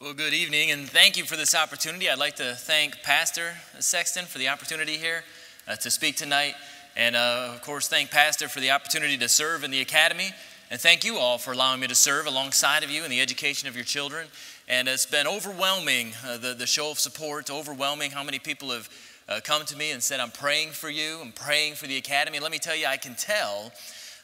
Well, good evening, and thank you for this opportunity. I'd like to thank Pastor Sexton for the opportunity here uh, to speak tonight, and uh, of course, thank Pastor for the opportunity to serve in the academy, and thank you all for allowing me to serve alongside of you in the education of your children. And it's been overwhelming, uh, the, the show of support, overwhelming how many people have uh, come to me and said, I'm praying for you, I'm praying for the academy. Let me tell you, I can tell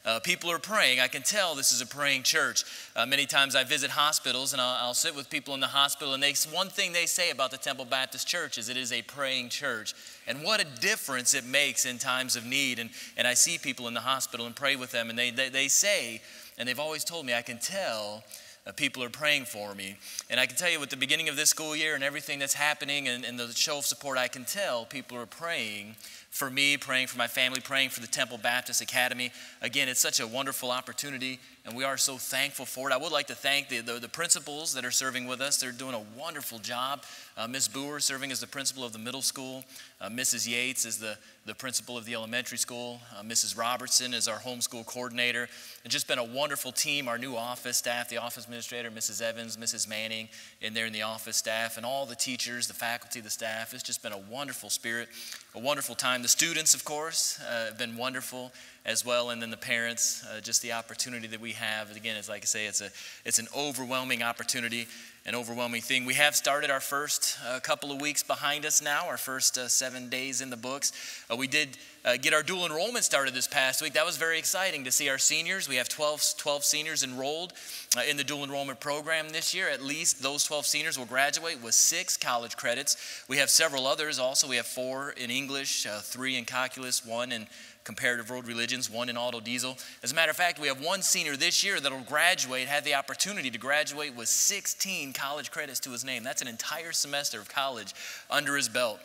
uh, people are praying. I can tell this is a praying church. Uh, many times I visit hospitals and I'll, I'll, sit with people in the hospital, and they, one thing they say about the Temple Baptist Church is it is a praying church. And what a difference it makes in times of need. And, and I see people in the hospital and pray with them, and they, they, they say, and they've always told me, I can tell uh, people are praying for me. And I can tell you, with the beginning of this school year and everything that's happening and, and the show of support, I can tell people are praying for me, praying for my family, praying for the Temple Baptist Academy. Again, it's such a wonderful opportunity, and we are so thankful for it. I would like to thank the, the, the principals that are serving with us. They're doing a wonderful job. Uh, Ms. Boer serving as the principal of the middle school. Uh, Mrs. Yates is the, the principal of the elementary school. Uh, Mrs. Robertson is our homeschool coordinator. It's just been a wonderful team. Our new office staff, the office administrator, Mrs. Evans, Mrs. Manning, in there in the office staff, and all the teachers, the faculty, the staff. It's just been a wonderful spirit, a wonderful time. The students, of course, uh, have been wonderful as well, and then the parents, uh, just the opportunity that we have. Again, it's like I say, it's, a, it's an overwhelming opportunity an overwhelming thing. We have started our first uh, couple of weeks behind us now, our first uh, seven days in the books. Uh, we did uh, get our dual enrollment started this past week. That was very exciting to see our seniors. We have 12, 12 seniors enrolled uh, in the dual enrollment program this year. At least those 12 seniors will graduate with six college credits. We have several others also. We have four in English, three in calculus, one in comparative world religions, one in auto diesel. As a matter of fact, we have one senior this year that'll graduate, had the opportunity to graduate with 16 college credits to his name. That's an entire semester of college under his belt.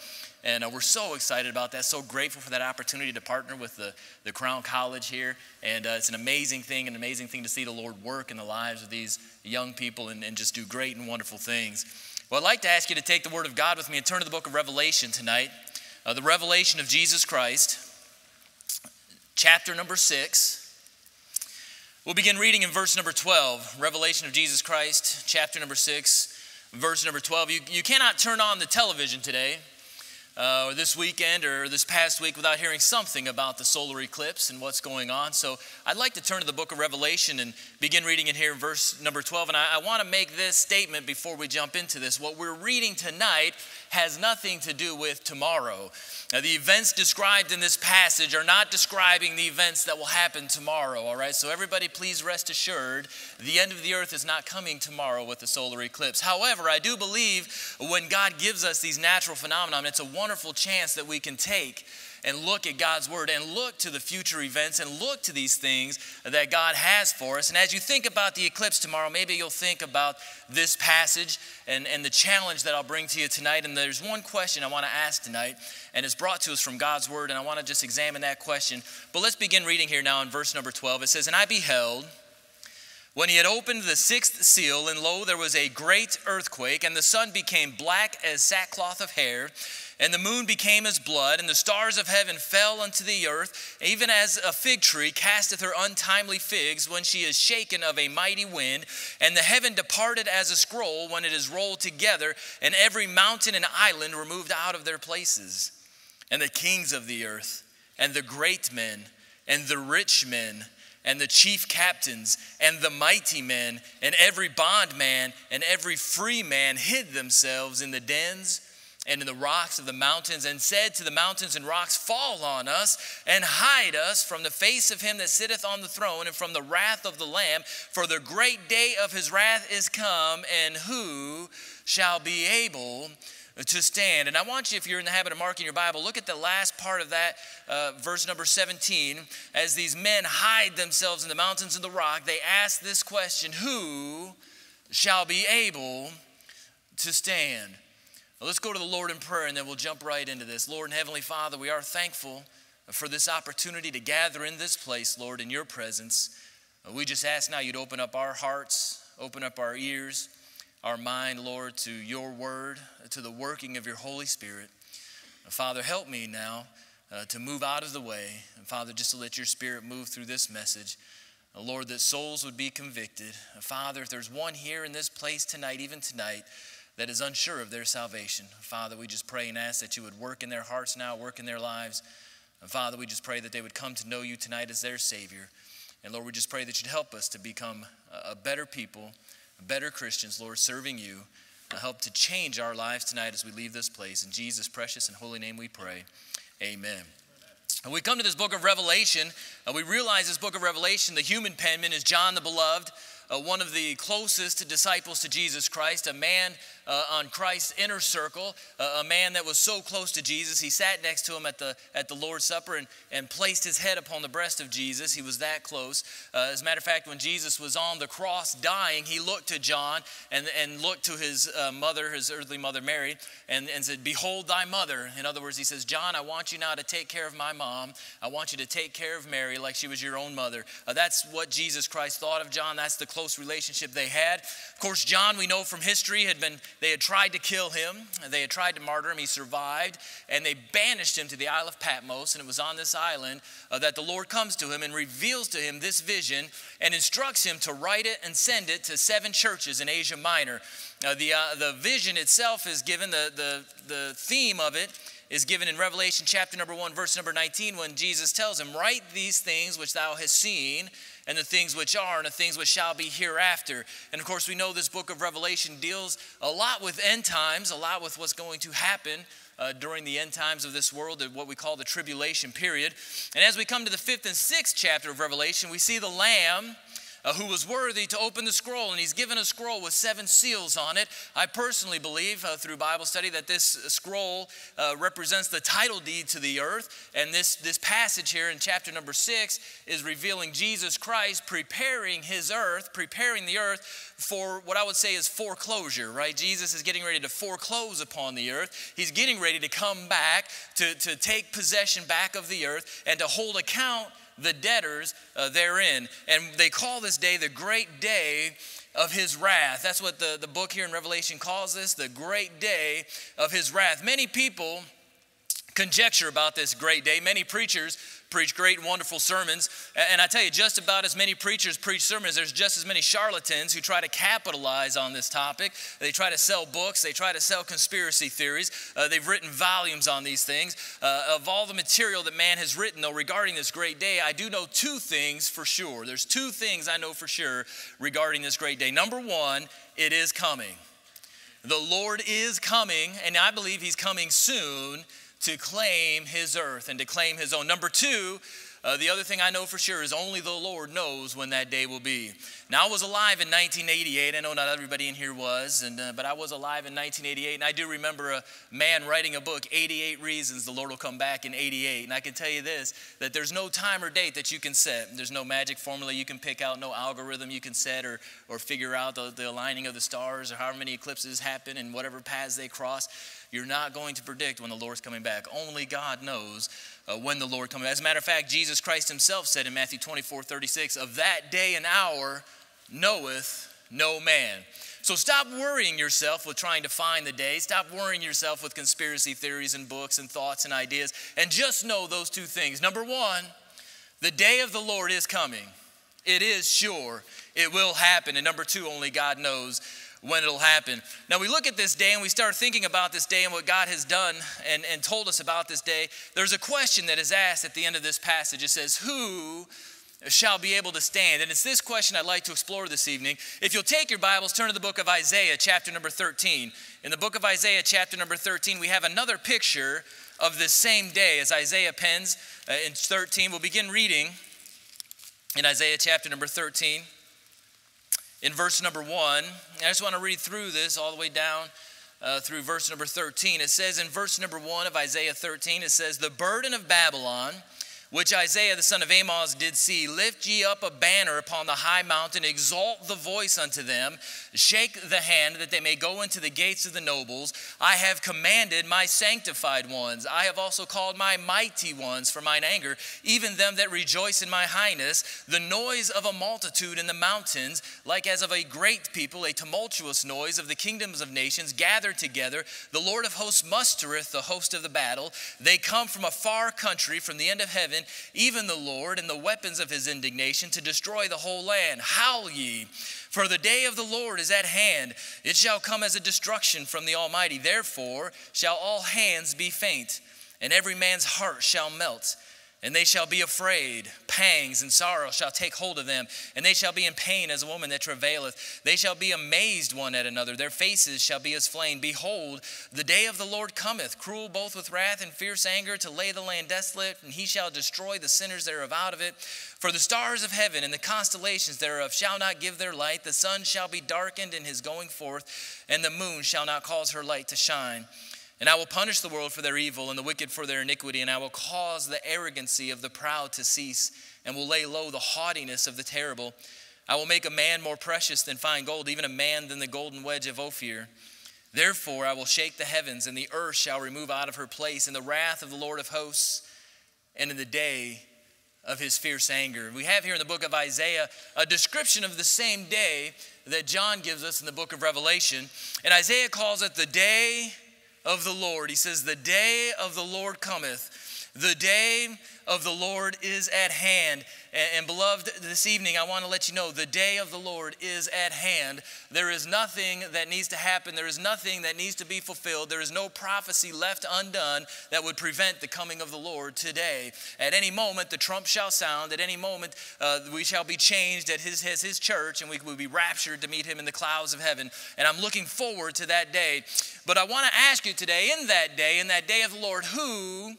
And uh, we're so excited about that, so grateful for that opportunity to partner with the, the Crown College here. And uh, it's an amazing thing, an amazing thing to see the Lord work in the lives of these young people and, and just do great and wonderful things. Well, I'd like to ask you to take the Word of God with me and turn to the book of Revelation tonight. Uh, the revelation of Jesus Christ chapter number 6. We'll begin reading in verse number 12, Revelation of Jesus Christ, chapter number 6, verse number 12. You, you cannot turn on the television today uh, or this weekend or this past week without hearing something about the solar eclipse and what's going on. So I'd like to turn to the book of Revelation and begin reading it here in verse number 12. And I, I want to make this statement before we jump into this. What we're reading tonight has nothing to do with tomorrow. Now, the events described in this passage are not describing the events that will happen tomorrow, all right? So, everybody, please rest assured the end of the earth is not coming tomorrow with the solar eclipse. However, I do believe when God gives us these natural phenomena, it's a wonderful chance that we can take and look at God's word and look to the future events and look to these things that God has for us. And as you think about the eclipse tomorrow, maybe you'll think about this passage and, and the challenge that I'll bring to you tonight. And there's one question I want to ask tonight, and it's brought to us from God's word, and I want to just examine that question. But let's begin reading here now in verse number 12. It says, And I beheld. When he had opened the sixth seal, and lo, there was a great earthquake, and the sun became black as sackcloth of hair, and the moon became as blood, and the stars of heaven fell unto the earth, even as a fig tree casteth her untimely figs when she is shaken of a mighty wind. And the heaven departed as a scroll when it is rolled together, and every mountain and island removed out of their places. And the kings of the earth, and the great men, and the rich men, and the chief captains, and the mighty men, and every bondman, and every free man hid themselves in the dens and in the rocks of the mountains, and said to the mountains and rocks, Fall on us and hide us from the face of him that sitteth on the throne and from the wrath of the Lamb. For the great day of his wrath is come, and who shall be able to stand. And I want you, if you're in the habit of marking your Bible, look at the last part of that, uh, verse number 17. As these men hide themselves in the mountains and the rock, they ask this question Who shall be able to stand? Let's go to the Lord in prayer and then we'll jump right into this. Lord and Heavenly Father, we are thankful for this opportunity to gather in this place, Lord, in your presence. Uh, we just ask now you'd open up our hearts, open up our ears, our mind, Lord, to your word, uh, to the working of your Holy Spirit. Uh, Father, help me now uh, to move out of the way. And Father, just to let your spirit move through this message. Lord, that souls would be convicted. Father, if there's one here in this place tonight, even tonight, that is unsure of their salvation, Father, we just pray and ask that you would work in their hearts now, work in their lives. And Father, we just pray that they would come to know you tonight as their Savior. And Lord, we just pray that you'd help us to become a better people, better Christians, Lord, serving you. Help to change our lives tonight as we leave this place. In Jesus' precious and holy name we pray. Amen. And we come to this book of Revelation, uh, we realize this book of Revelation, the human penman is John the Beloved, uh, one of the closest disciples to Jesus Christ, a man uh, on Christ's inner circle, uh, a man that was so close to Jesus. He sat next to him at the, at the Lord's Supper and, and placed his head upon the breast of Jesus. He was that close. Uh, as a matter of fact, when Jesus was on the cross dying, he looked to John and, and looked to his uh, mother, his earthly mother Mary, and, and said, Behold thy mother. In other words, he says, John, I want you now to take care of my mom. I want you to take care of Mary like she was your own mother. That's what Jesus Christ thought of John. That's the close relationship they had. Of course, John, we know from history, had been they had tried to kill him, they had tried to martyr him. He survived, and they banished him to the Isle of Patmos. And it was on this island uh, that the Lord comes to him and reveals to him this vision and instructs him to write it and send it to seven churches in Asia Minor. Uh, the, uh, the vision itself is given, the, the, the theme of it is given in Revelation chapter number 1, verse number 19, when Jesus tells him, Write these things which thou hast seen, and the things which are, and the things which shall be hereafter. And of course, we know this book of Revelation deals a lot with end times, a lot with what's going to happen. Uh, during the end times of this world, what we call the tribulation period. And as we come to the fifth and sixth chapter of Revelation, we see the Lamb uh, who was worthy to open the scroll, and he's given a scroll with seven seals on it. I personally believe uh, through Bible study that this scroll uh, represents the title deed to the earth, and this, this passage here in chapter number six is revealing Jesus Christ preparing his earth, preparing the earth for what I would say is foreclosure, right? Jesus is getting ready to foreclose upon the earth. He's getting ready to come back to, to take possession back of the earth and to hold account the debtors uh, therein. And they call this day the great day of his wrath. That's what the, the book here in Revelation calls this the great day of his wrath. Many people conjecture about this great day. Many preachers preach great wonderful sermons. And I tell you, just about as many preachers preach sermons, there's just as many charlatans who try to capitalize on this topic. They try to sell books, they try to sell conspiracy theories. Uh, they've written volumes on these things. Uh, of all the material that man has written, though, regarding this great day, I do know two things for sure. There's two things I know for sure regarding this great day. Number one, it is coming. The Lord is coming, and I believe He's coming soon to claim his earth and to claim his own. Number two, uh, the other thing I know for sure is only the Lord knows when that day will be. Now, I was alive in 1988. I know not everybody in here was, and, uh, but I was alive in 1988. And I do remember a man writing a book, 88 Reasons the Lord Will Come Back in 88. And I can tell you this that there's no time or date that you can set. There's no magic formula you can pick out, no algorithm you can set or, or figure out the, the aligning of the stars or how many eclipses happen and whatever paths they cross. You're not going to predict when the Lord's coming back. Only God knows uh, when the Lord comes. As a matter of fact, Jesus Christ himself said in Matthew 24 36, Of that day and hour knoweth no man. So stop worrying yourself with trying to find the day. Stop worrying yourself with conspiracy theories and books and thoughts and ideas. And just know those two things. Number one, the day of the Lord is coming. It is sure. It will happen. And number two, only God knows when it'll happen. Now, we look at this day and we start thinking about this day and what God has done and, and told us about this day. There's a question that is asked at the end of this passage. It says, Who shall be able to stand? And it's this question I'd like to explore this evening. If you'll take your Bibles, turn to the book of Isaiah, chapter number 13. In the book of Isaiah, chapter number 13, we have another picture of this same day as Isaiah pens uh, in 13. We'll begin reading in Isaiah chapter number 13 in verse number one. I just want to read through this all the way down uh, through verse number 13. It says in verse number one of Isaiah 13, it says, The burden of Babylon which Isaiah the son of Amos did see. Lift ye up a banner upon the high mountain, exalt the voice unto them, shake the hand that they may go into the gates of the nobles. I have commanded my sanctified ones. I have also called my mighty ones for mine anger, even them that rejoice in my highness. The noise of a multitude in the mountains, like as of a great people, a tumultuous noise of the kingdoms of nations gathered together. The Lord of hosts mustereth the host of the battle. They come from a far country, from the end of heaven heaven, even the Lord, and the weapons of his indignation to destroy the whole land. Howl ye, for the day of the Lord is at hand. It shall come as a destruction from the Almighty. Therefore shall all hands be faint, and every man's heart shall melt. And they shall be afraid. Pangs and sorrow shall take hold of them, and they shall be in pain as a woman that travaileth. They shall be amazed one at another. Their faces shall be as flame. Behold, the day of the Lord cometh, cruel both with wrath and fierce anger, to lay the land desolate, and he shall destroy the sinners thereof out of it. For the stars of heaven and the constellations thereof shall not give their light. The sun shall be darkened in his going forth, and the moon shall not cause her light to shine. And I will punish the world for their evil and the wicked for their iniquity, and I will cause the arrogancy of the proud to cease, and will lay low the haughtiness of the terrible. I will make a man more precious than fine gold, even a man than the golden wedge of Ophir. Therefore, I will shake the heavens, and the earth shall remove out of her place in the wrath of the Lord of hosts, and in the day of his fierce anger. We have here in the book of Isaiah a description of the same day that John gives us in the book of Revelation. And Isaiah calls it the day of the Lord. He says, The day of the Lord cometh. The day of the Lord is at hand. And, and, beloved, this evening I want to let you know the day of the Lord is at hand. There is nothing that needs to happen, there is nothing that needs to be fulfilled. There is no prophecy left undone that would prevent the coming of the Lord today. At any moment, the trump shall sound. At any moment, uh, we shall be changed at his, his, his church and we will be raptured to meet him in the clouds of heaven. And I'm looking forward to that day. But I want to ask you today, in that day, in that day of the Lord, who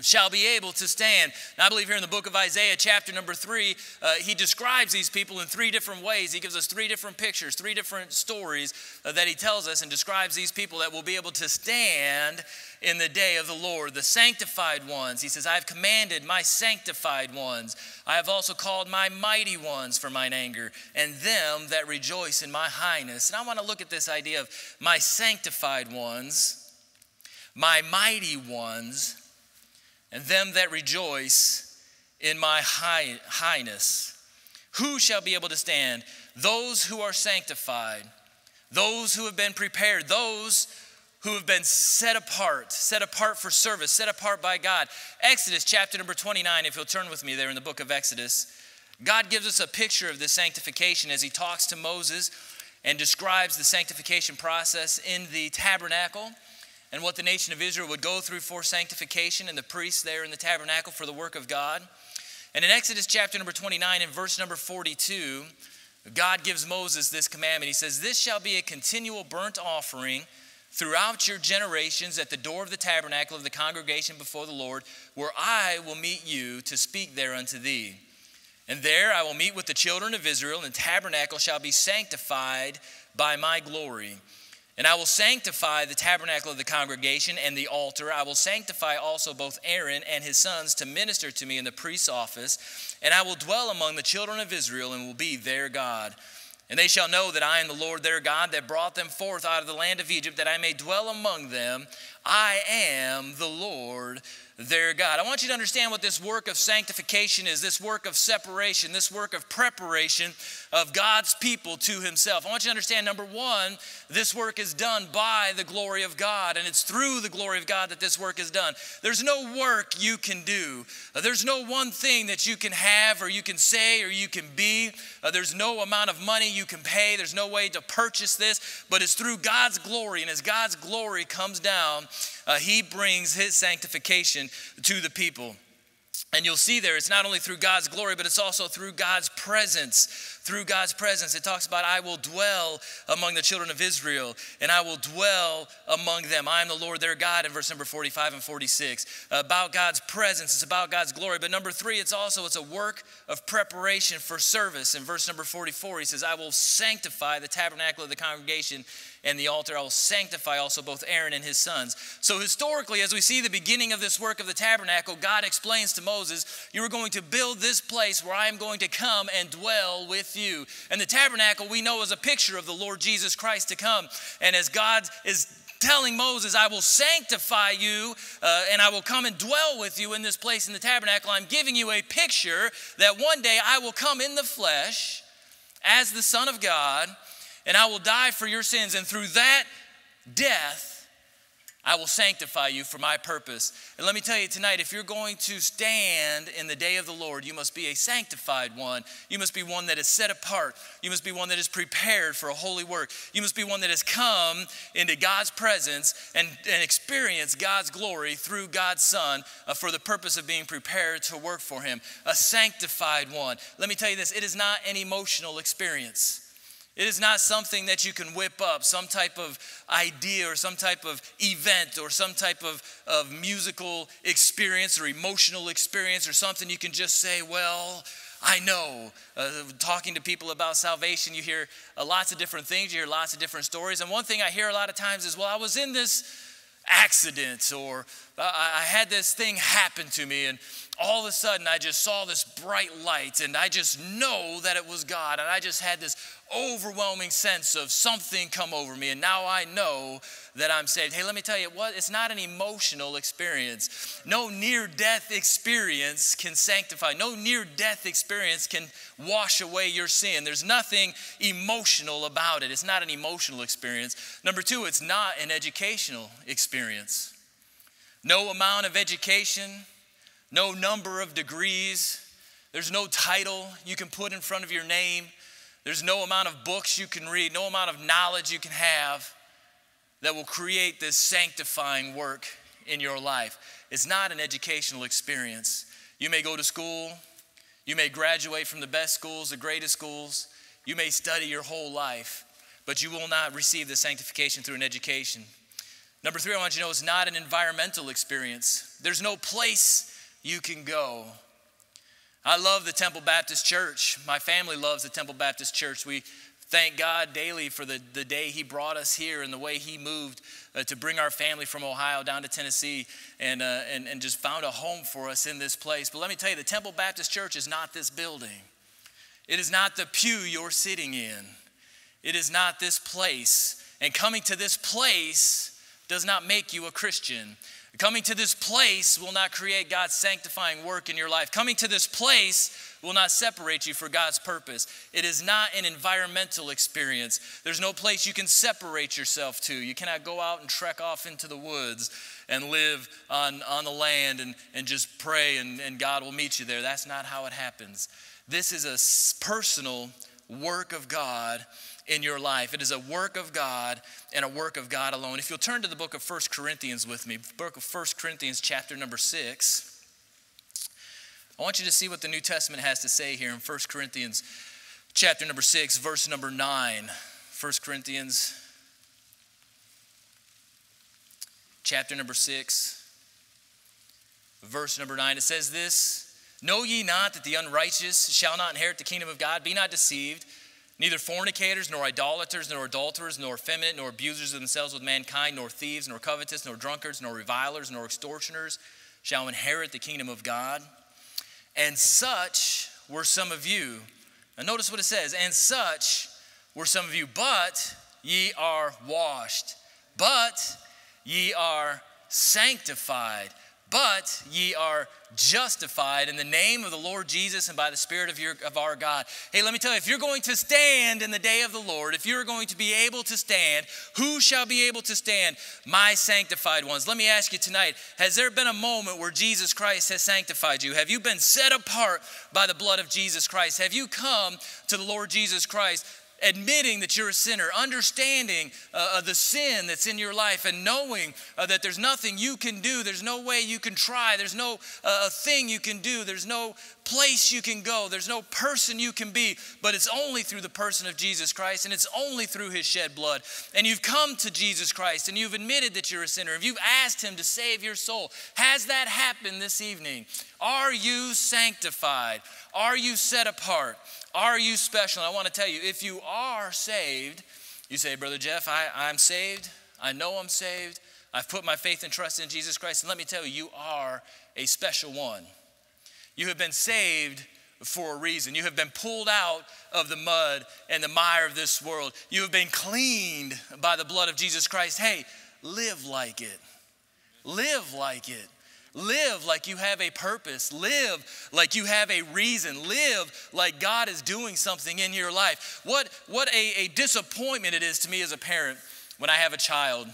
shall be able to stand. Now, I believe here in the book of Isaiah, chapter number three, uh, he describes these people in three different ways. He gives us three different pictures, three different stories uh, that he tells us and describes these people that will be able to stand in the day of the Lord, the sanctified ones. He says, I have commanded my sanctified ones. I have also called my mighty ones for mine anger, and them that rejoice in my highness. And I want to look at this idea of my sanctified ones, my mighty ones, and them that rejoice in my high, highness. Who shall be able to stand? Those who are sanctified, those who have been prepared, those who have been set apart, set apart for service, set apart by God. Exodus chapter number 29, if you'll turn with me there in the book of Exodus, God gives us a picture of this sanctification as he talks to Moses and describes the sanctification process in the tabernacle and what the nation of Israel would go through for sanctification and the priests there in the tabernacle for the work of God. And in Exodus chapter number 29 and verse number 42, God gives Moses this commandment. He says, This shall be a continual burnt offering throughout your generations at the door of the tabernacle of the congregation before the Lord, where I will meet you to speak there unto thee. And there I will meet with the children of Israel, and the tabernacle shall be sanctified by my glory. And I will sanctify the tabernacle of the congregation and the altar. I will sanctify also both Aaron and his sons to minister to me in the priest's office. And I will dwell among the children of Israel and will be their God. And they shall know that I am the Lord their God that brought them forth out of the land of Egypt, that I may dwell among them. I am the Lord their God. I want you to understand what this work of sanctification is this work of separation, this work of preparation of God's people to Himself. I want you to understand number one, this work is done by the glory of God, and it's through the glory of God that this work is done. There's no work you can do, uh, there's no one thing that you can have, or you can say, or you can be. Uh, there's no amount of money you can pay, there's no way to purchase this, but it's through God's glory, and as God's glory comes down, uh, He brings His sanctification to the people. And you'll see there, it's not only through God's glory, but it's also through God's presence through God's presence. It talks about, I will dwell among the children of Israel, and I will dwell among them. I am the Lord their God, in verse number 45 and 46. About God's presence, it's about God's glory. But number three, it's also it's a work of preparation for service. In verse number 44, he says, I will sanctify the tabernacle of the congregation and the altar. I will sanctify also both Aaron and his sons. So, historically, as we see the beginning of this work of the tabernacle, God explains to Moses, You are going to build this place where I am going to come and dwell with you. And the tabernacle we know is a picture of the Lord Jesus Christ to come. And as God is telling Moses, I will sanctify you uh, and I will come and dwell with you in this place in the tabernacle, I'm giving you a picture that one day I will come in the flesh as the Son of God and I will die for your sins. And through that death, I will sanctify you for my purpose. And let me tell you tonight if you're going to stand in the day of the Lord, you must be a sanctified one. You must be one that is set apart. You must be one that is prepared for a holy work. You must be one that has come into God's presence and, and experienced God's glory through God's Son uh, for the purpose of being prepared to work for Him. A sanctified one. Let me tell you this it is not an emotional experience. It is not something that you can whip up, some type of idea or some type of event or some type of, of musical experience or emotional experience or something you can just say, well, I know. Uh, talking to people about salvation, you hear uh, lots of different things, you hear lots of different stories. And one thing I hear a lot of times is, well, I was in this accident or I had this thing happen to me and all of a sudden I just saw this bright light and I just know that it was God and I just had this overwhelming sense of something come over me and now I know that I'm saved. Hey, let me tell you what, it's not an emotional experience. No near death experience can sanctify. No near death experience can wash away your sin. There's nothing emotional about it. It's not an emotional experience. Number 2, it's not an educational experience. No amount of education, no number of degrees, there's no title you can put in front of your name, there's no amount of books you can read, no amount of knowledge you can have that will create this sanctifying work in your life. It's not an educational experience. You may go to school, you may graduate from the best schools, the greatest schools, you may study your whole life, but you will not receive the sanctification through an education. Number three, I want you to know it's not an environmental experience. There's no place you can go. I love the Temple Baptist Church. My family loves the Temple Baptist Church. We thank God daily for the, the day He brought us here and the way He moved uh, to bring our family from Ohio down to Tennessee and, uh, and, and just found a home for us in this place. But let me tell you, the Temple Baptist Church is not this building, it is not the pew you're sitting in, it is not this place. And coming to this place does not make you a Christian. Coming to this place will not create God's sanctifying work in your life. Coming to this place will not separate you for God's purpose. It is not an environmental experience. There's no place you can separate yourself to. You cannot go out and trek off into the woods and live on, on the land and, and just pray and, and God will meet you there. That's not how it happens. This is a personal work of God in your life. It is a work of God and a work of God alone. If you'll turn to the book of First Corinthians with me, book of First Corinthians, chapter number 6. I want you to see what the New Testament has to say here in First Corinthians, chapter number 6, verse number 9. 1 Corinthians, chapter number 6, verse number 9. It says this Know ye not that the unrighteous shall not inherit the kingdom of God? Be not deceived. Neither fornicators, nor idolaters, nor adulterers, nor effeminate, nor abusers of themselves with mankind, nor thieves, nor covetous, nor drunkards, nor revilers, nor extortioners shall inherit the kingdom of God. And such were some of you. Now, notice what it says and such were some of you, but ye are washed, but ye are sanctified but ye are justified in the name of the Lord Jesus and by the Spirit of, your, of our God. Hey, let me tell you, if you're going to stand in the day of the Lord, if you're going to be able to stand, who shall be able to stand? My sanctified ones. Let me ask you tonight has there been a moment where Jesus Christ has sanctified you? Have you been set apart by the blood of Jesus Christ? Have you come to the Lord Jesus Christ admitting that you're a sinner, understanding uh, the sin that's in your life, and knowing uh, that there's nothing you can do, there's no way you can try, there's no uh, thing you can do, there's no place you can go, there's no person you can be, but it's only through the person of Jesus Christ, and it's only through his shed blood. And you've come to Jesus Christ, and you've admitted that you're a sinner, if you've asked him to save your soul. Has that happened this evening? Are you sanctified? Are you set apart? Are you special? And I want to tell you, if you are saved, you say, Brother Jeff, I, I'm saved. I know I'm saved. I've put my faith and trust in Jesus Christ. And let me tell you, you are a special one. You have been saved for a reason. You have been pulled out of the mud and the mire of this world. You have been cleaned by the blood of Jesus Christ. Hey, live like it. Live like it. Live like you have a purpose. Live like you have a reason. Live like God is doing something in your life. What, what a, a disappointment it is to me as a parent when I have a child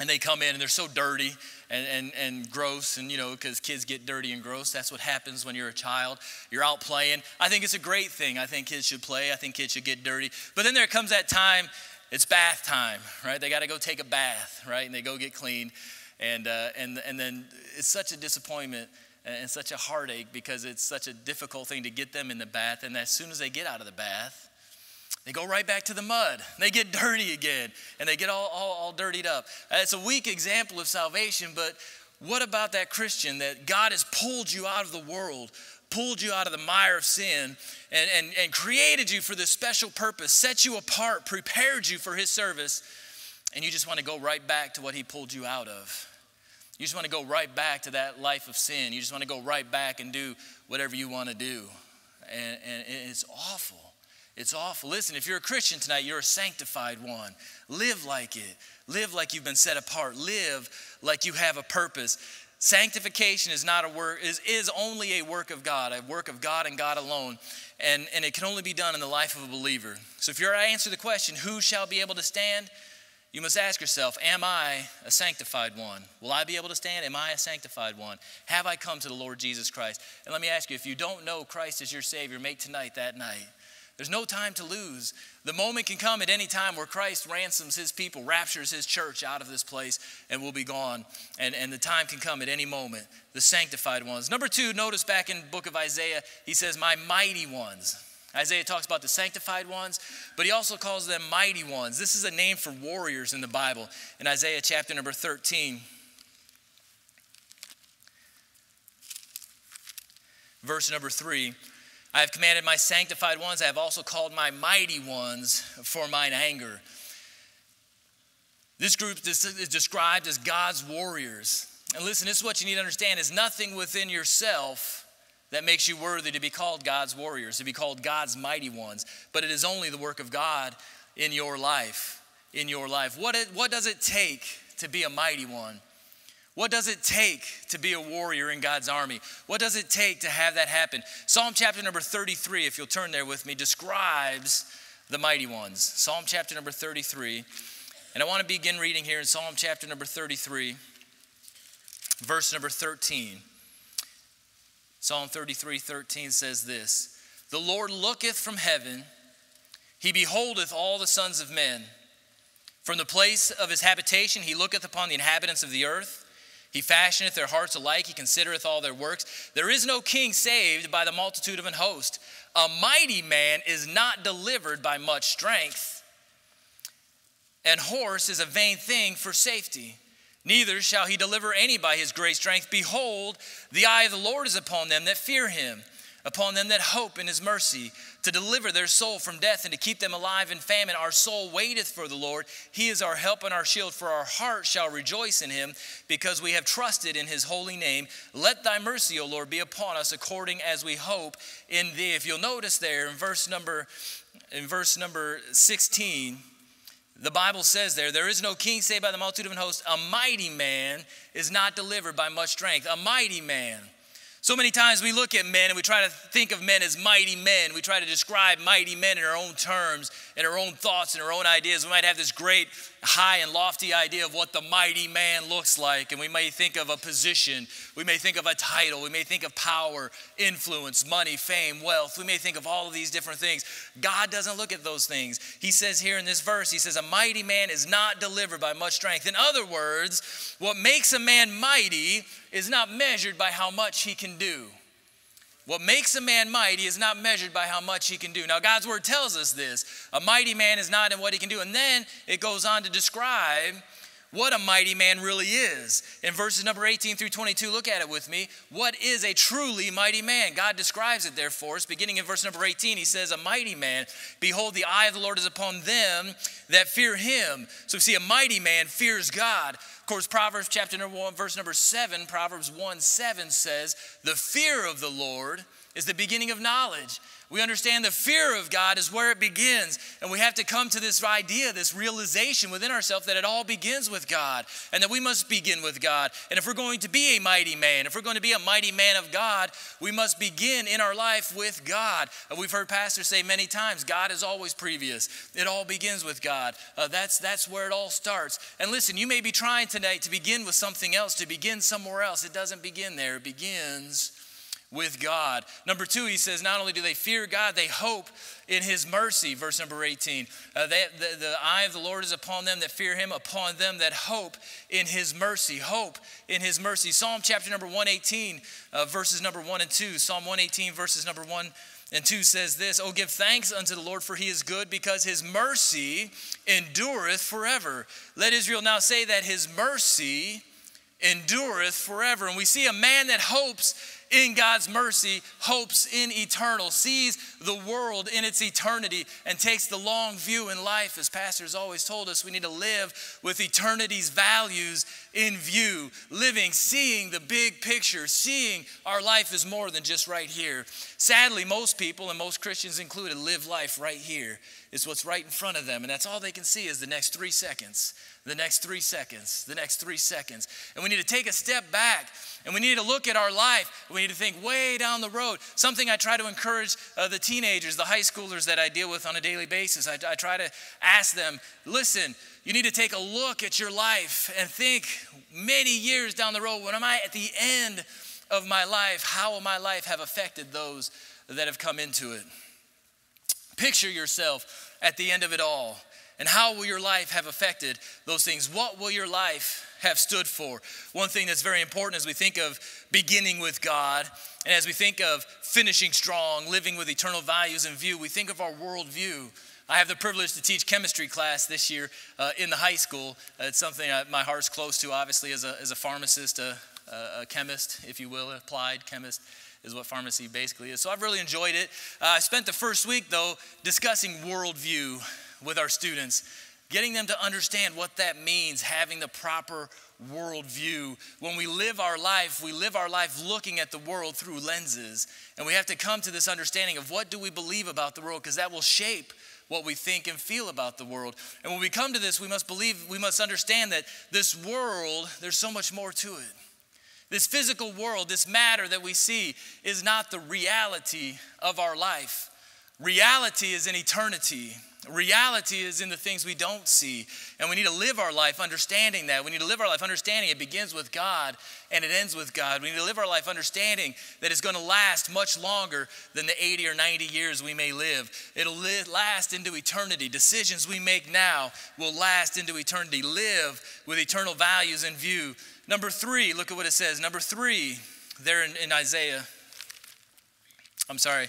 and they come in and they're so dirty and, and, and gross and you know because kids get dirty and gross. That's what happens when you're a child. You're out playing. I think it's a great thing. I think kids should play. I think kids should get dirty. But then there comes that time it's bath time right? They got to go take a bath right? And they go get clean and, uh, and, and then it's such a disappointment and such a heartache because it's such a difficult thing to get them in the bath and as soon as they get out of the bath they go right back to the mud. They get dirty again and they get all, all, all dirtied up. It's a weak example of salvation, but what about that Christian that God has pulled you out of the world, pulled you out of the mire of sin, and, and, and created you for this special purpose, set you apart, prepared you for His service, and you just want to go right back to what He pulled you out of? You just want to go right back to that life of sin. You just want to go right back and do whatever you want to do. And, and it's awful. It's awful. Listen, if you're a Christian tonight, you're a sanctified one. Live like it. Live like you've been set apart. Live like you have a purpose. Sanctification is not a work, is, is only a work of God, a work of God and God alone. And, and it can only be done in the life of a believer. So if you're to answer the question, who shall be able to stand? You must ask yourself, Am I a sanctified one? Will I be able to stand? Am I a sanctified one? Have I come to the Lord Jesus Christ? And let me ask you, if you don't know Christ as your Savior, make tonight that night. There's no time to lose. The moment can come at any time where Christ ransoms his people, raptures his church out of this place, and will be gone. And, and the time can come at any moment. The sanctified ones. Number two, notice back in book of Isaiah, he says, My mighty ones. Isaiah talks about the sanctified ones, but he also calls them mighty ones. This is a name for warriors in the Bible. In Isaiah chapter number 13, verse number 3. I have commanded my sanctified ones, I have also called my mighty ones for mine anger. This group is described as God's warriors. And listen, this is what you need to understand is nothing within yourself that makes you worthy to be called God's warriors, to be called God's mighty ones, but it is only the work of God in your life, in your life. What, it, what does it take to be a mighty one? What does it take to be a warrior in God's army? What does it take to have that happen? Psalm chapter number 33, if you'll turn there with me, describes the mighty ones. Psalm chapter number 33. And I want to begin reading here in Psalm chapter number 33, verse number 13. Psalm 33 13 says this The Lord looketh from heaven, he beholdeth all the sons of men. From the place of his habitation, he looketh upon the inhabitants of the earth. He fashioneth their hearts alike, he considereth all their works. There is no king saved by the multitude of an host. A mighty man is not delivered by much strength, and horse is a vain thing for safety. Neither shall he deliver any by his great strength. Behold, the eye of the Lord is upon them that fear him upon them that hope in his mercy, to deliver their soul from death and to keep them alive in famine. Our soul waiteth for the Lord. He is our help and our shield, for our heart shall rejoice in him, because we have trusted in his holy name. Let thy mercy, O Lord, be upon us according as we hope in thee. If you'll notice there in verse number in verse number 16, the Bible says there, there is no king saved by the multitude of an host. A mighty man is not delivered by much strength. A mighty man. So many times we look at men and we try to think of men as mighty men. We try to describe mighty men in our own terms, in our own thoughts, and our own ideas. We might have this great, high, and lofty idea of what the mighty man looks like. And we may think of a position, we may think of a title, we may think of power, influence, money, fame, wealth. We may think of all of these different things. God doesn't look at those things. He says here in this verse, He says, A mighty man is not delivered by much strength. In other words, what makes a man mighty is not measured by how much he can do. What makes a man mighty is not measured by how much he can do. Now, God's word tells us this. A mighty man is not in what he can do. And then it goes on to describe what a mighty man really is. In verses number 18 through 22, look at it with me. What is a truly mighty man? God describes it there for us. Beginning in verse number 18, he says, A mighty man, behold, the eye of the Lord is upon them that fear him. So see a mighty man fears God Of course, Proverbs chapter number one, verse number seven, Proverbs 1 7 says, The fear of the Lord is the beginning of knowledge. We understand the fear of God is where it begins. And we have to come to this idea, this realization within ourselves that it all begins with God and that we must begin with God. And if we're going to be a mighty man, if we're going to be a mighty man of God, we must begin in our life with God. And we've heard pastors say many times, God is always previous. It all begins with God. Uh, that's, that's where it all starts. And listen, you may be trying tonight to begin with something else, to begin somewhere else. It doesn't begin there, it begins with God. Number two, he says, not only do they fear God, they hope in his mercy. Verse number 18. Uh, they, the, the eye of the Lord is upon them that fear him, upon them that hope in his mercy. Hope in his mercy. Psalm chapter number 118, uh, verses number 1 and 2. Psalm 118, verses number 1 and 2 says this Oh, give thanks unto the Lord, for he is good, because his mercy endureth forever. Let Israel now say that his mercy endureth forever. And we see a man that hopes in God's mercy, hopes in eternal, sees the world in its eternity, and takes the long view in life. As pastors always told us, we need to live with eternity's values in view, living, seeing the big picture, seeing our life is more than just right here. Sadly, most people, and most Christians included, live life right here. It's what's right in front of them, and that's all they can see is the next three seconds the next three seconds, the next three seconds. And we need to take a step back and we need to look at our life. We need to think way down the road. Something I try to encourage uh, the teenagers, the high schoolers that I deal with on a daily basis. I, I try to ask them listen, you need to take a look at your life and think many years down the road when am I at the end of my life? How will my life have affected those that have come into it? Picture yourself at the end of it all. And how will your life have affected those things? What will your life have stood for? One thing that's very important as we think of beginning with God and as we think of finishing strong, living with eternal values in view, we think of our worldview. I have the privilege to teach chemistry class this year uh, in the high school. Uh, it's something uh, my heart's close to, obviously, as a, as a pharmacist, a, a chemist, if you will, applied chemist is what pharmacy basically is. So I've really enjoyed it. Uh, I spent the first week, though, discussing worldview with our students, getting them to understand what that means, having the proper worldview. When we live our life, we live our life looking at the world through lenses. And we have to come to this understanding of what do we believe about the world, because that will shape what we think and feel about the world. And when we come to this, we must believe, we must understand that this world, there's so much more to it. This physical world, this matter that we see, is not the reality of our life. Reality is in eternity. Reality is in the things we don't see. And we need to live our life understanding that. We need to live our life understanding it begins with God and it ends with God. We need to live our life understanding that it's going to last much longer than the 80 or 90 years we may live. It'll last into eternity. Decisions we make now will last into eternity. Live with eternal values in view. Number three, look at what it says. Number three, there in, in Isaiah. I'm sorry,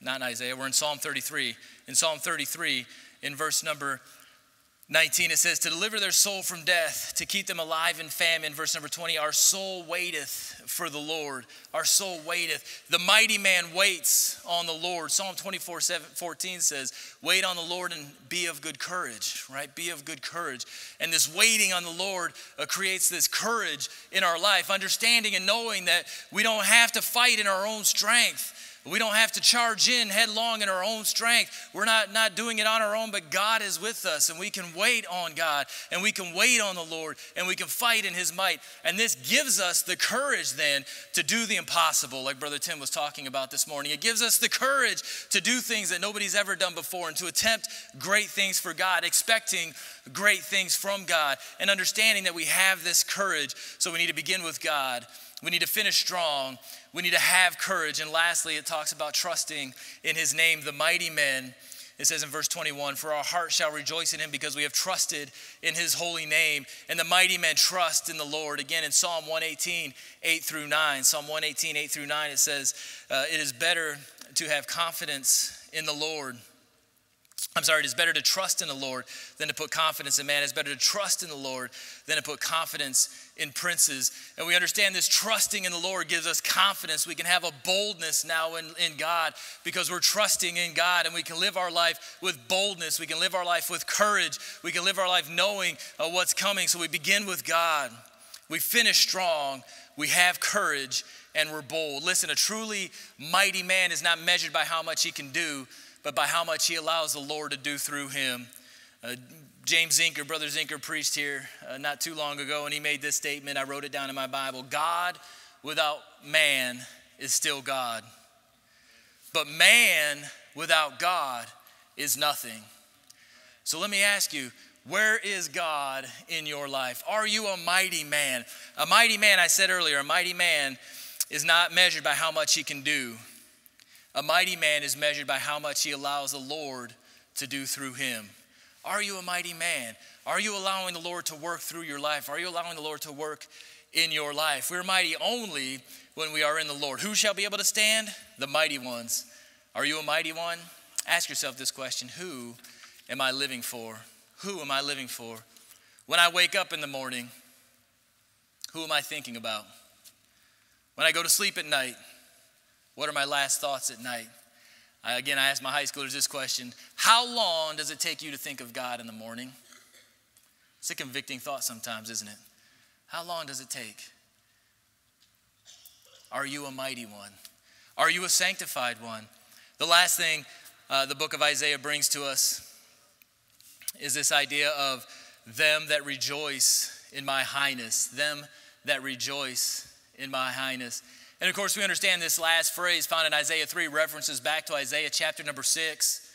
not in Isaiah. We're in Psalm 33 in Psalm 33, in verse number 19, it says, To deliver their soul from death, to keep them alive in famine. Verse number 20, Our soul waiteth for the Lord. Our soul waiteth. The mighty man waits on the Lord. Psalm 24, 7, 14 says, Wait on the Lord and be of good courage, right? Be of good courage. And this waiting on the Lord uh, creates this courage in our life, understanding and knowing that we don't have to fight in our own strength we don't have to charge in headlong in our own strength. We're not, not doing it on our own, but God is with us, and we can wait on God, and we can wait on the Lord, and we can fight in His might. And this gives us the courage then to do the impossible, like Brother Tim was talking about this morning. It gives us the courage to do things that nobody's ever done before and to attempt great things for God, expecting great things from God, and understanding that we have this courage. So we need to begin with God. We need to finish strong. We need to have courage. And lastly, it talks about trusting in his name, the mighty men. It says in verse 21 For our heart shall rejoice in him because we have trusted in his holy name. And the mighty men trust in the Lord. Again, in Psalm 118, 8 through 9. Psalm 118, 8 through 9, it says, uh, It is better to have confidence in the Lord I'm sorry, it is better to trust in the Lord than to put confidence in man. It's better to trust in the Lord than to put confidence in princes. And we understand this trusting in the Lord gives us confidence. We can have a boldness now in, in God because we're trusting in God and we can live our life with boldness. We can live our life with courage. We can live our life knowing uh, what's coming. So we begin with God. We finish strong, we have courage, and we're bold. Listen, a truly mighty man is not measured by how much he can do, but by how much he allows the Lord to do through him. Uh, James Zinker, Brother Zinker, preached here uh, not too long ago, and he made this statement. I wrote it down in my Bible God without man is still God, but man without God is nothing. So let me ask you, where is God in your life? Are you a mighty man? A mighty man, I said earlier, a mighty man is not measured by how much he can do. A mighty man is measured by how much he allows the Lord to do through him. Are you a mighty man? Are you allowing the Lord to work through your life? Are you allowing the Lord to work in your life? We're mighty only when we are in the Lord. Who shall be able to stand? The mighty ones. Are you a mighty one? Ask yourself this question Who am I living for? Who am I living for? When I wake up in the morning, who am I thinking about? When I go to sleep at night, what are my last thoughts at night? I, again, I ask my high schoolers this question How long does it take you to think of God in the morning? It's a convicting thought sometimes, isn't it? How long does it take? Are you a mighty one? Are you a sanctified one? The last thing uh, the book of Isaiah brings to us is this idea of them that rejoice in my highness, them that rejoice in my highness. And of course, we understand this last phrase found in Isaiah 3 references back to Isaiah chapter number 6,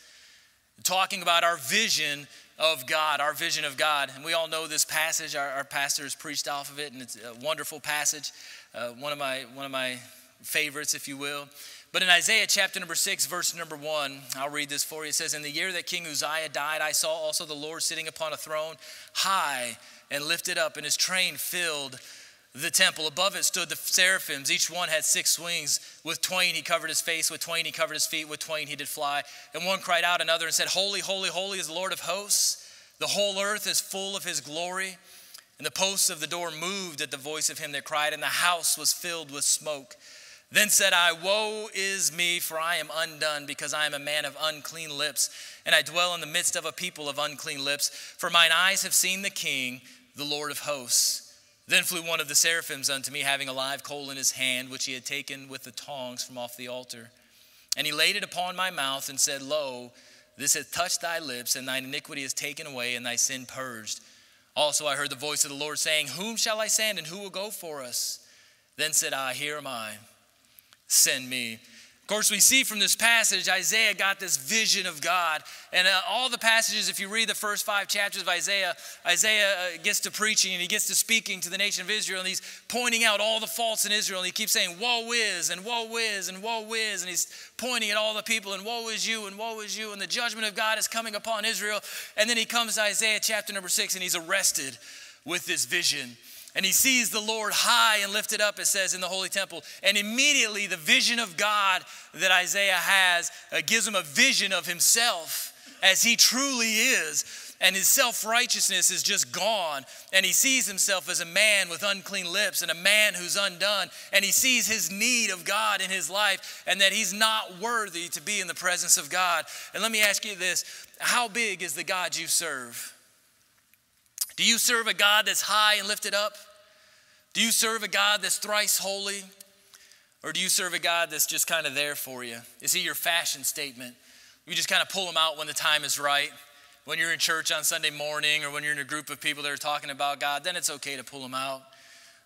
talking about our vision of God, our vision of God. And we all know this passage, our, our pastor has preached off of it, and it's a wonderful passage, uh, one, of my, one of my favorites, if you will. But in Isaiah chapter number 6, verse number 1, I'll read this for you. It says, In the year that King Uzziah died, I saw also the Lord sitting upon a throne, high and lifted up, and his train filled the temple. Above it stood the seraphims. Each one had six wings. With twain he covered his face, with twain he covered his feet, with twain he did fly. And one cried out another and said, Holy, holy, holy is the Lord of hosts. The whole earth is full of his glory. And the posts of the door moved at the voice of him that cried, and the house was filled with smoke. Then said I, Woe is me, for I am undone, because I am a man of unclean lips, and I dwell in the midst of a people of unclean lips. For mine eyes have seen the King, the Lord of hosts. Then flew one of the seraphims unto me, having a live coal in his hand, which he had taken with the tongs from off the altar. And he laid it upon my mouth and said, Lo, this hath touched thy lips, and thine iniquity is taken away, and thy sin purged. Also I heard the voice of the Lord saying, Whom shall I send, and who will go for us? Then said I, Here am I send me. Of course, we see from this passage, Isaiah got this vision of God. And uh, all the passages, if you read the first five chapters of Isaiah, Isaiah uh, gets to preaching and he gets to speaking to the nation of Israel. And he's pointing out all the faults in Israel. And he keeps saying, Woe is, and woe is, and woe is. And he's pointing at all the people, and woe is you, and woe is you. And the judgment of God is coming upon Israel. And then he comes to Isaiah chapter number six, and he's arrested with this vision. And he sees the Lord high and lifted up, it says in the Holy Temple. And immediately, the vision of God that Isaiah has uh, gives him a vision of himself as he truly is. And his self righteousness is just gone. And he sees himself as a man with unclean lips and a man who's undone. And he sees his need of God in his life and that he's not worthy to be in the presence of God. And let me ask you this how big is the God you serve? Do you serve a God that's high and lifted up? Do you serve a God that's thrice holy? Or do you serve a God that's just kind of there for you? Is he your fashion statement? You just kind of pull him out when the time is right. When you're in church on Sunday morning or when you're in a group of people that are talking about God, then it's okay to pull him out.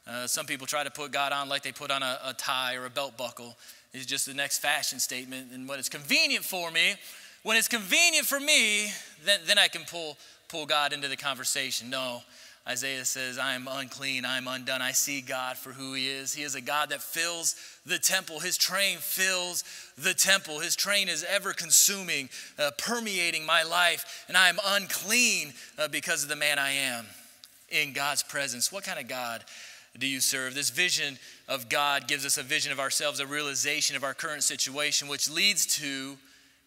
Uh, some people try to put God on like they put on a, a tie or a belt buckle. It's just the next fashion statement. And when it's convenient for me, when it's convenient for me, then, then I can pull pull God into the conversation. No, Isaiah says, I am unclean, I am undone. I see God for who He is. He is a God that fills the temple. His train fills the temple. His train is ever consuming, uh, permeating my life, and I am unclean uh, because of the man I am in God's presence. What kind of God do you serve? This vision of God gives us a vision of ourselves, a realization of our current situation, which leads to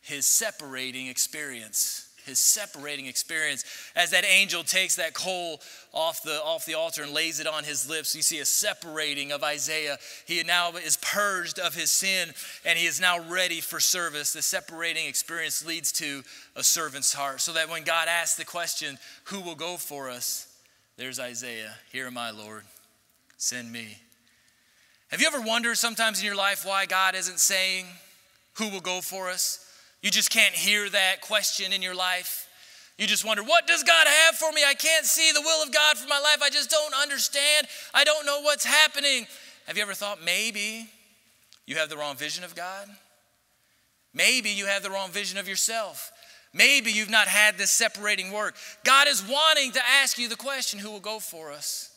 His separating experience his separating experience. As that angel takes that coal off the, off the altar and lays it on his lips, you see a separating of Isaiah. He now is purged of his sin and he is now ready for service. The separating experience leads to a servant's heart. So that when God asks the question, Who will go for us? There's Isaiah. Here am I, Lord. send me. Have you ever wondered sometimes in your life why God isn't saying who will go for us? You just can't hear that question in your life. You just wonder, what does God have for me? I can't see the will of God for my life. I just don't understand. I don't know what's happening. Have you ever thought maybe you have the wrong vision of God? Maybe you have the wrong vision of yourself. Maybe you've not had this separating work. God is wanting to ask you the question who will go for us?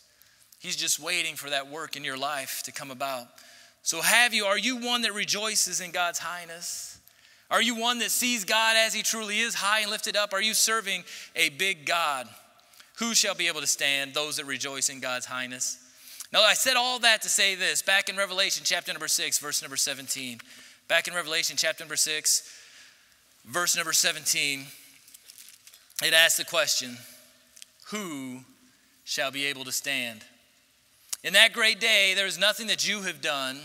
He's just waiting for that work in your life to come about. So, have you, are you one that rejoices in God's highness? Are you one that sees God as He truly is, high and lifted up? Are you serving a big God? Who shall be able to stand? Those that rejoice in God's highness. Now, I said all that to say this back in Revelation chapter number 6, verse number 17. Back in Revelation chapter number 6, verse number 17, it asks the question Who shall be able to stand? In that great day, there is nothing that you have done,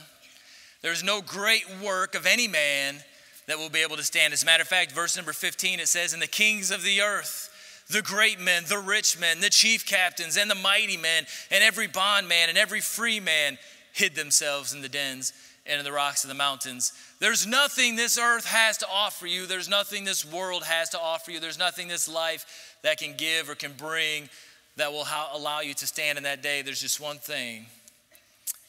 there is no great work of any man that will be able to stand. As a matter of fact, verse number 15, it says, And the kings of the earth, the great men, the rich men, the chief captains, and the mighty men, and every bondman and every free man hid themselves in the dens and in the rocks of the mountains. There's nothing this earth has to offer you. There's nothing this world has to offer you. There's nothing this life that can give or can bring that will allow you to stand in that day. There's just one thing,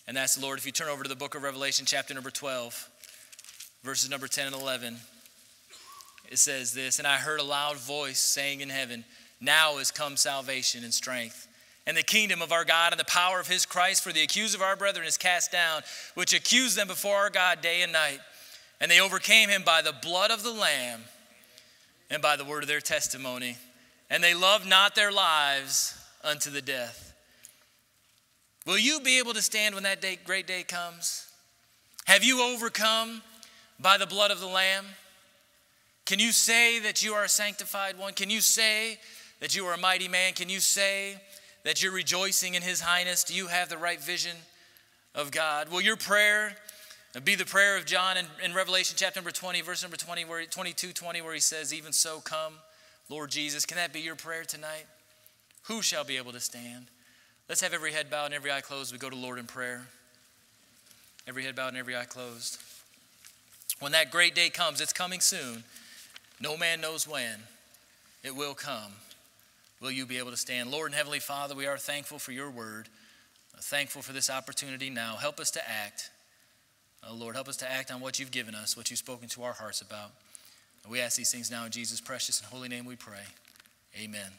and that's the Lord. If you turn over to the book of Revelation, chapter number 12, verses number 10 and 11, it says this And I heard a loud voice saying in heaven, Now is come salvation and strength and the kingdom of our God and the power of his Christ, for the accuser of our brethren is cast down, which accused them before our God day and night. And they overcame him by the blood of the Lamb and by the word of their testimony. And they loved not their lives unto the death. Will you be able to stand when that day, great day comes? Have you overcome by the blood of the Lamb? Can you say that you are a sanctified one? Can you say that you are a mighty man? Can you say that you're rejoicing in His highness? Do you have the right vision of God? Will your prayer be the prayer of John in, in Revelation chapter number 20, verse number 20, where 22, 20, where he says, Even so come, Lord Jesus. Can that be your prayer tonight? Who shall be able to stand? Let's have every head bowed and every eye closed. We go to Lord in prayer. Every head bowed and every eye closed. When that great day comes, it's coming soon. No man knows when. It will come will you be able to stand? Lord and Heavenly Father, we are thankful for your word, thankful for this opportunity now. Help us to act. Oh, Lord, help us to act on what you've given us, what you've spoken to our hearts about. We ask these things now in Jesus' precious and holy name we pray. Amen.